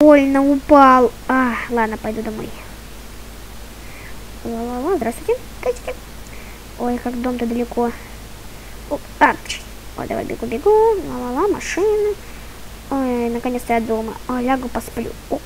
Больно упал. А, ладно, пойду домой. Ла-ла-ла, здравствуйте. Здравствуйте. Ой, как дом-то далеко. О, а, о, давай бегу-бегу. Ла-ла-ла, машина. Ой, наконец-то я дома. Ой, лягу посплю. О,